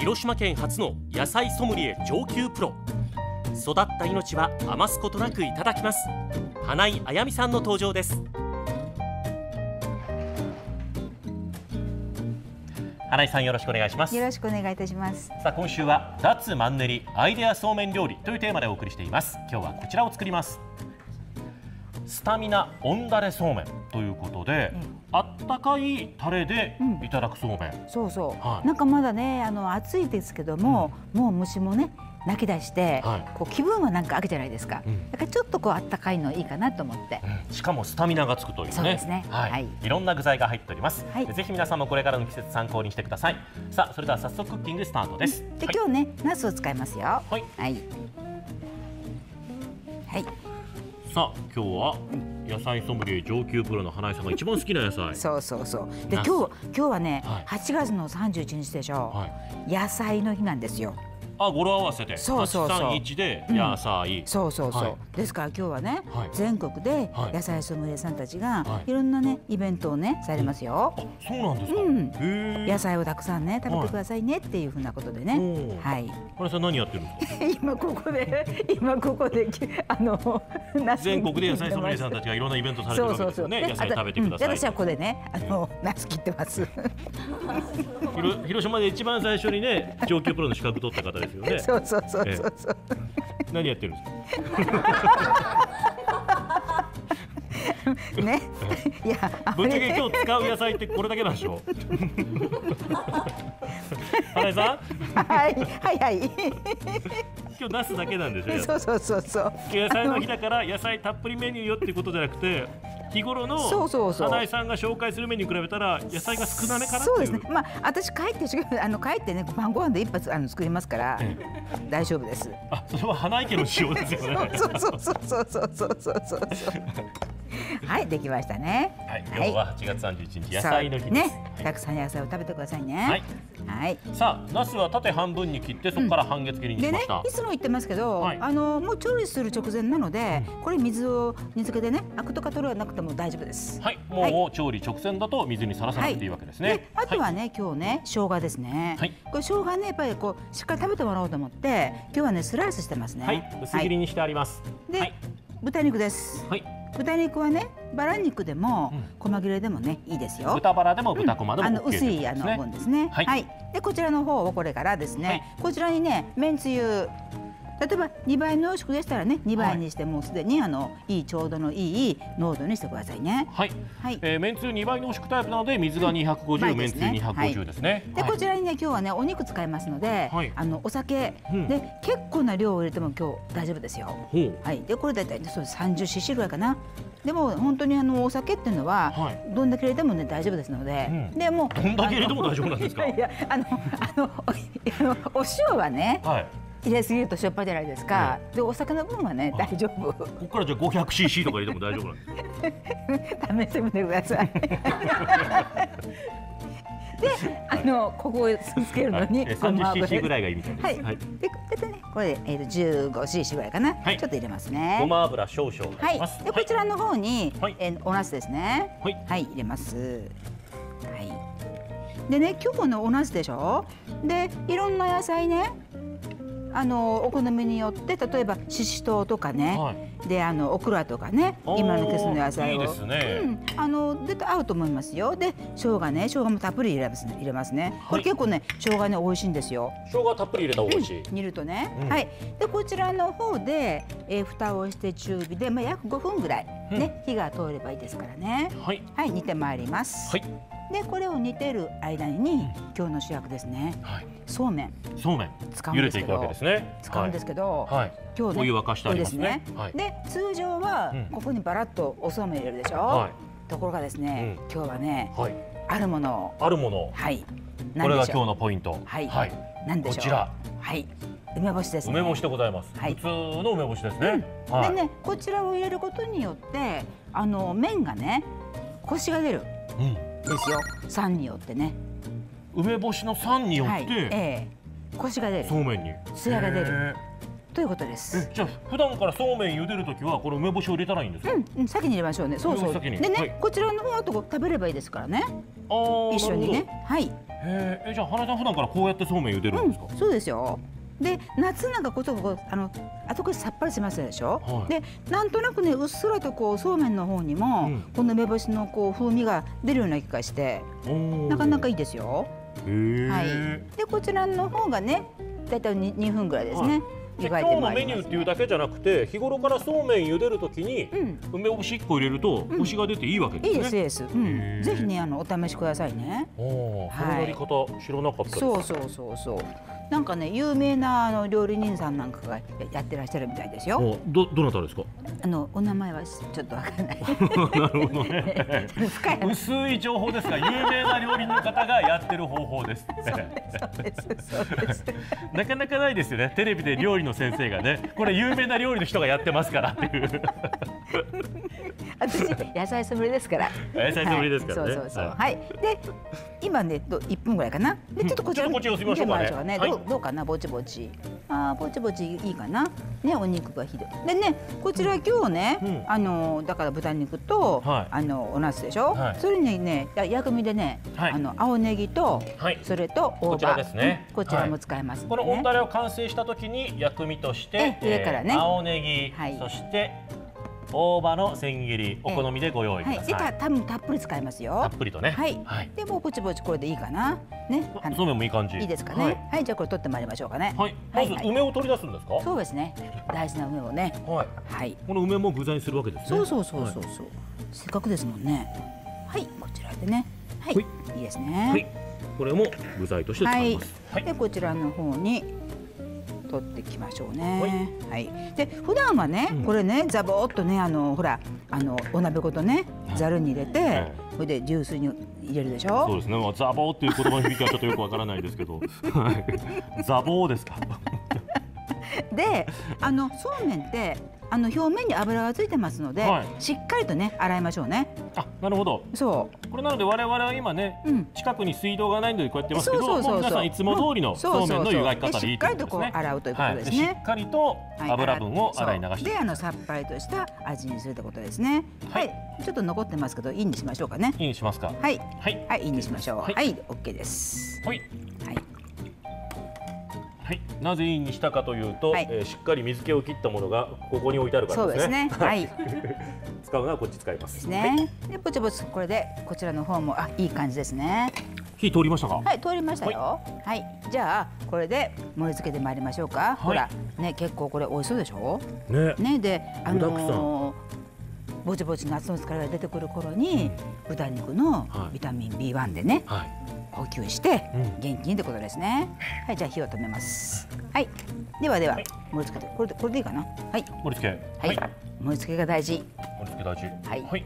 広島県初の野菜ソムリエ上級プロ。育った命は余すことなくいただきます。花井あやみさんの登場です。花井さんよろしくお願いします。よろしくお願いいたします。さあ今週は脱マンネリアイデアそうめん料理というテーマでお送りしています。今日はこちらを作ります。スタミナオンダレそうめんということで、あったかいタレでいただくそうめん、そうそう、はい。なんかまだねあの暑いですけども、もう虫もね泣き出して、はい。こう気分はなんか秋じゃないですか、うん。だからちょっとこうあったかいのいいかなと思って、しかもスタミナがつくというね。そうですね。はい。はい。いろんな具材が入っております、はい。ぜひ皆さんもこれからの季節参考にしてください。さあそれでは早速クッキングスタートです、で、はい。今日ねナスを使いますよ。はい。はい。はい。さあ今日は野菜ソムリエ上級プロの花井さんが一番好きな野菜。そうそうそう。で今日今日はね、はい。8月の31日でしょ、はい。野菜の日なんですよあ語呂合わせてそうそうそう。831で野菜、そうそうそう、はい。ですから今日はね、はい。全国ではい。野菜ソムリエさんたちがはい。いろんなねイベントをねされますよ、あそうなんですか、野菜をたくさんね食べてくださいねっていうふうなことでね、はい。花井さん何やってるんですか今ここで今ここであの全国で野菜ソムリエさんたちがいろんなイベントされてるわけですよね。野菜食べてください。で私はここでねあのナス切ってます。広広島で一番最初にね上級プロの資格取った方ですよね。そうそうそうそうそう、何やってるんですか？ね。いやあぶっちゃけれ今日使う野菜ってこれだけなんでしょ？花井さん？はいはいはい。今日ナスだけなんでしょ？そうそうそうそう。野菜の日だから野菜たっぷりメニューよっていうことじゃなくて日頃の花井さんが紹介するメニューに比べたら野菜が少なめかなっていうそうですね。まあ私帰ってあの帰ってね晩ご飯で一発あの作りますからえ大丈夫です。あそれは花井家の仕様ですよねそうそうそうそうそうそうそうそう。はいできましたね。はい今日は8月31日野菜の日ね、はいたくさん野菜を食べてくださいね。はい。はい。さあナスは縦半分に切ってそこから半月切りにしでねました、、いつも言ってますけど、はいあのもう調理する直前なので、これ水を水気でね、アクとか取らなくても大丈夫です。はい、もう調理直前だと水にさらさなくていいわけですね。であとはね、今日ね生姜ですね。はいこれ生姜ねやっぱりこうしっかり食べてもらおうと思って今日はねスライスしてますね。薄切りにしてあります。で、はい、豚肉です。はい、豚肉はねバラ肉でもうん細切れでもねいいですよ。豚バラでも豚こまでもあの薄いあの。分ですね。はいでこちらの方をこれからですね、はいこちらにねめんつゆ例えば2倍濃縮でしたらね2倍にしてもうすでにあのいいちょうどのいい濃度にしてくださいね。はい、はい。えー、めんつゆ2倍濃縮タイプなので水が250、うんめんつゆ250ですね。で、はい。こちらにね今日はねお肉使いますので、はい。あのお酒、うん。で結構な量を入れても今日大丈夫ですよ。はい。でこれだいたいそう 30cc ぐらいかな。でも本当にあのお酒っていうのは、はい。どんだけ入れてもね大丈夫ですので、うん。でもうどんだけ入れても大丈夫なんですか？いやあのあの お塩はねはい。入れすぎるとしょっぱいじゃないですか。でお酒の分はねはい大丈夫。ここからじゃあ 500cc とか入れても大丈夫なんです。試してみてください。で、あのここをつけるのにはいえーごま油 30cc ぐらいがいいみたいです。はい。で、えっとね、これでえっと十五 cc ぐらいかな。はいちょっと入れますね。ごま油少々はい入ります。。で、こちらの方に、はいえーお茄子ですね。はい。はい、入れます。はい。でね、今日のお茄子でしょ？で、いろんな野菜ね。あのお好みによって例えばししとうとかね、はい。であのオクラとかね今の季節の野菜を。いいですね。うん、あので合うと思いますよ。で生姜ね生姜もたっぷり入れますね。入れますね、これ結構ね生姜ね美味しいんですよ。生姜たっぷり入れた方が美味しい。煮るとね、うん。はい。でこちらの方で、えー、蓋をして中火で、まあ、約5分ぐらいね、火が通ればいいですからね。はい。はい煮てまいります、はい。でこれを煮てる間に今日の主役ですねはい。そうめんそうめん。使うん茹でけどですていくわけですね。使うんですけど、はい。はい。今日ねお湯沸かしてありますねこれはいですねで通常はうんここにバラッとおそうめん入れるでしょ、はいところがですね、今日はねはい。あるものをあるもの。はいこれが今日のポイント。はいはい。何でしょう？こちらはい梅干しですね梅干しでございます。はい普通の梅干しですね。はい。でねこちらを入れることによってあの麺がねコシが出るうん。ですよ。酸によってね。梅干しの酸によはい。ってええ。コシが出る。そうめんに。艶が出る。へということでーす。え、じゃあ普段からそうめん茹でるときはこれ梅干しを入れたらいいんですか？うん、うん、先に入れましょうね。そうそう。でね、はい。こちらの方あと食べればいいですからね。あー一緒にね。はい。へえ。じゃあ花さん普段からこうやってそうめん茹でるんですか、うん、そうですよで夏なんかこそこあの後からさっぱりしますでしょ、はい、でなんとなくねうっすらとこうそうめんの方にも、うん、この梅干しのこう風味が出るような気がしてなかなかいいですよ。はい、でこちらの方がねだいたい 2, 2分ぐらいですね。はい。今日のメニューっていうだけじゃなくて日頃からそうめん茹でるときに、梅干し1個入れるとコシが出ていいわけですね、いいですいいです、うん、ぜひねあのお試しくださいね。ああ、そのやり方知らなかったそうそうそうそうなんかね有名なあの料理人さんなんかがやってらっしゃるみたいですよ。どどなたですか？あのお名前はちょっとわからない。なるほどね。薄い情報ですが有名な料理の方がやってる方法です。そうですそうです。なかなかないですよね。テレビで料理の先生がね、これ有名な料理の人がやってますからっていう。私野菜ソムリですから。野菜ソムリですからね。そうそうそう。はい。で今ね一分ぐらいかな。でちょっとこちら見てみましょうかね。どうどうかな？ぼちぼち。あぼちぼちいいかな？ねお肉がひどい。でねこちら今日ね、あのだから豚肉と、あのお茄子でしょ？それにね薬味でね、あの青ネギと、それと大葉。ですね。こちらも使えます。このオンダレを完成した時に薬味として、上からね。青ネギ、そして大葉の千切りお好みでご用意ください。はい、多分たっぷり使いますよ。たっぷりとね。はい。はい、でもぼちぼちこれでいいかな。ね。そうめんもいい感じ。いいですかね。はい、はい、じゃあこれ取ってまいりましょうかね。はい。まず梅を取り出すんですか？そうですね。大事な梅をね。はい。はい。この梅も具材にするわけですね。そうそうそうそうそう。せっかくですもんね。はい、こちらでね。はい。いいですね。はい。これも具材として使います。はい。でこちらの方に。取ってきましょうね。はい。で普段はね、これねザボっとねあのほらあのお鍋ごとねざるに入れて、それでジュースに入れるでしょ？そうですね。ザボっていう言葉の響きはちょっとよくわからないですけど、ザボですか？で、あのそうめんってあの表面に油がついてますので、はい、しっかりとね洗いましょうね。あ、なるほど。そう。これなので我々は今ね、うん、近くに水道がないのでこうやってますけど、そうそう皆さんいつも通りのそうめんの湯がき方でいいということですね。洗うということですね。はい、しっかりと油分を洗い流して、であのさっぱりとした味にするってことですね。はい。ちょっと残ってますけどいいにしましょうかね。いいにしますか。はい。はい。はい、いいにしましょう。はい、オッケーです。はい。はい。はい、なぜいいにしたかというと、はい、えー、しっかり水気を切ったものがここに置いてあるからですね。すね はい。使うのはこっち使います。ですね。はい、でぼちぼちこれでこちらの方もあいい感じですね。火通りましたか？はい通りましたよ。はい、じゃあこれで盛り付けてまいりましょうか。ほらね結構これ美味しそうでしょ？ね。ねであのー、ぼちぼち夏の疲れが出てくる頃に、うん、豚肉のビタミン B1 でね、はい、補給して元気にってことですね、うん、はいじゃあ火を止めます。はい。ではでは、はい、盛り付けてこれでこれでいいかな？はい。盛り付け。はい、盛り付けが大事。盛り付け大事。はい、はい、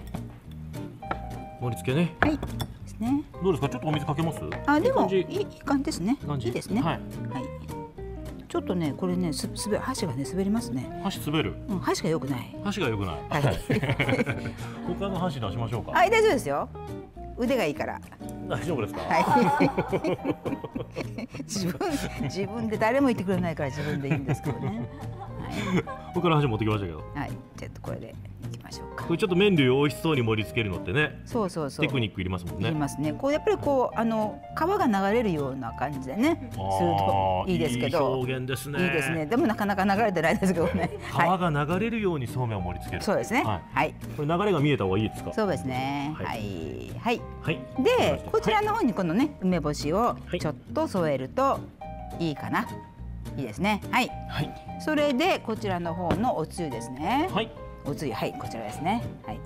盛り付けね。はい。ですね。どうですか？ちょっとお水かけます？あでもいいいい感じですね。いいですね。はい、はい。ちょっとねこれねすすべ箸がね滑りますね。箸滑る。うん箸が良くない。箸が良くない。はい。他の箸出しましょうか。はい大丈夫ですよ。腕がいいから。大丈夫ですか？はい。自分自分で誰も言ってくれないから自分でいいんですけどね。はい。僕の箸持ってきましたけど。はい。ちょっとこれでいきましょうか。これちょっと麺類を美味しそうに盛り付けるのってね。そうそうそう。テクニックいりますもんね。いりますね。こうやっぱりこうあの皮が流れるような感じでねするといいですけど。いい表現ですね。いいですね。でもなかなか流れてないですけどね。皮が流れるようにそうめんを盛り付ける。そうですね。はい。これ流れが見えた方がいいですか？そうですね。はい。はい。はい。でこちらの方にこのね梅干しをちょっと添えるといいかな。いいですね。はい。はい。それでこちらの方のおつゆですね。はい。おつゆ。はいこちらですね。はい。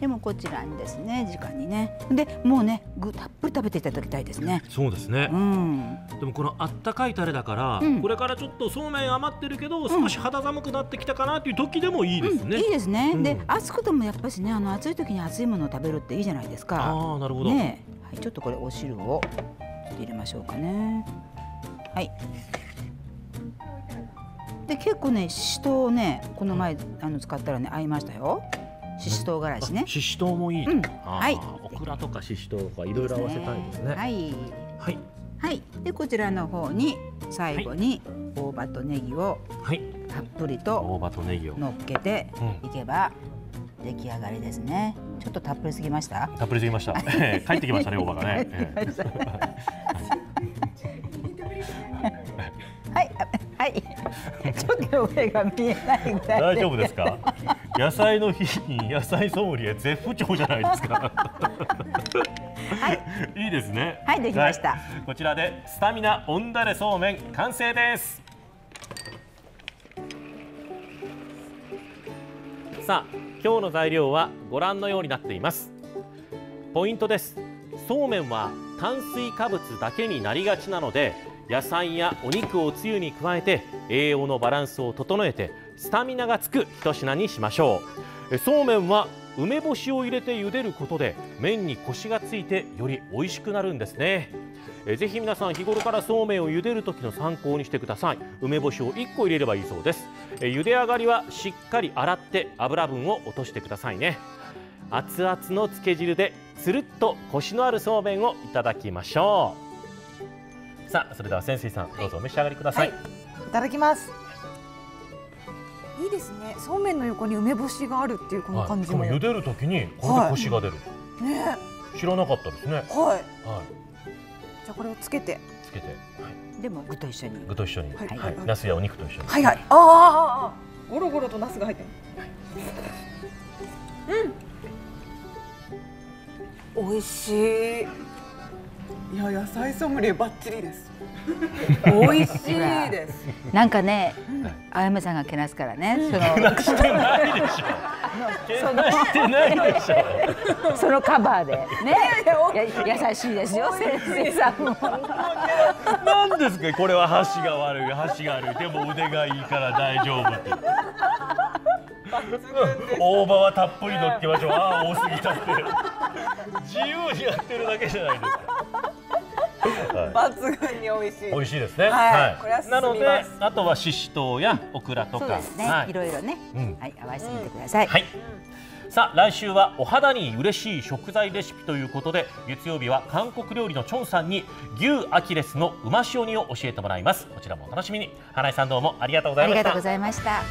でもこちらにですね時間にね。でもうね具たっぷり食べていただきたいですね。そうですね、うん、でもこのあったかいタレだから、うん、これからちょっとそうめん余ってるけど、少し肌寒くなってきたかなっていう時でもいいですね、いいですね、で暑くてもやっぱしねあの暑い時に暑いものを食べるっていいじゃないですか。ああなるほど。ねはいちょっとこれお汁を入れましょうかね。はいで結構ねししとうをねこの前あの使ったらね合いましたよ。ししとう辛子ね。ししとうもいい、うん、はい。オクラとかししとうとかいろいろ合わせたいですね。はい。はい。はい。でこちらの方に最後に大葉とネギをたっぷりと大葉とネギを。乗っけていけば出来上がりですね。ちょっとたっぷりすぎました？たっぷりすぎました。帰ってきましたねおばがね はい。はいちょっと上が見えない大丈夫ですか？野菜の日に野菜ソムリエ絶不調じゃないですか。はい、いいですね。はいできました、はい、こちらでスタミナオンダレそうめん完成です。さあ今日の材料はご覧のようになっています。ポイントです。そうめんは炭水化物だけになりがちなので野菜やお肉をつゆに加えて栄養のバランスを整えてスタミナがつく一品にしましょう。そうめんは梅干しを入れて茹でることで麺にコシがついてより美味しくなるんですね。ぜひ皆さん日頃からそうめんを茹でる時の参考にしてください。梅干しを1個入れればいいそうです。茹で上がりはしっかり洗って油分を落としてくださいね。熱々のつけ汁でつるっとコシのあるそうめんをいただきましょう。さあそれでは潜水さんどうぞお召し上がりください、はい、いただきます。いいですね。そうめんの横に梅干しがあるっていうこの感じも、はい、茹でる時にこれでコシが出る、はい、ね。知らなかったですね。はい、はい、じゃあこれをつけて。つけて、はい、でも具と一緒に。具と一緒に、はい。はい、ナスやお肉と一緒に。はいはい。ああゴロゴロとナスが入ってる、うん。美味しいいや野菜ソムリエバッチリです美味しいです。なんかね、あやめさんがけなすからね。そのしてないでしょ。けなしてないでしょ。そのカバーでね。や優しいですよ先生さんも。なんですかこれは箸が悪い箸が悪いでも腕がいいから大丈夫って。大葉はたっぷり乗っけましょう。ああ多すぎたって。自由にやってるだけじゃないですか。抜群に美味しい。美味しいですね。はい。なのであとはししとうやオクラとか、い、ろいろね、はい、合わせてみてください。はい。さあ来週はお肌に嬉しい食材レシピということで月曜日は韓国料理のチョンさんに牛アキレスのうま塩煮を教えてもらいます。こちらもお楽しみに。花井さんどうもありがとうございました。ありがとうございました